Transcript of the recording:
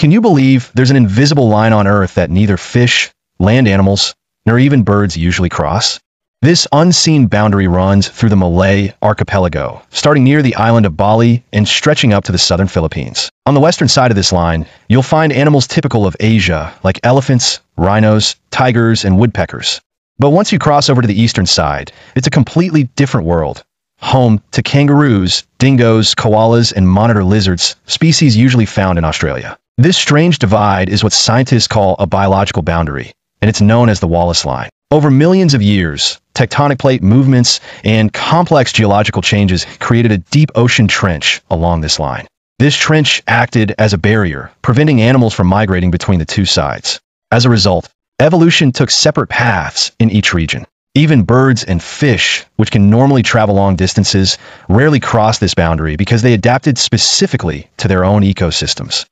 Can you believe there's an invisible line on Earth that neither fish, land animals, nor even birds usually cross? This unseen boundary runs through the Malay archipelago, starting near the island of Bali and stretching up to the southern Philippines. On the western side of this line, you'll find animals typical of Asia, like elephants, rhinos, tigers, and woodpeckers. But once you cross over to the eastern side, it's a completely different world, home to kangaroos, dingoes, koalas, and monitor lizards, species usually found in Australia. This strange divide is what scientists call a biological boundary, and it's known as the Wallace Line. Over millions of years, tectonic plate movements and complex geological changes created a deep ocean trench along this line. This trench acted as a barrier, preventing animals from migrating between the two sides. As a result, evolution took separate paths in each region. Even birds and fish, which can normally travel long distances, rarely cross this boundary because they adapted specifically to their own ecosystems.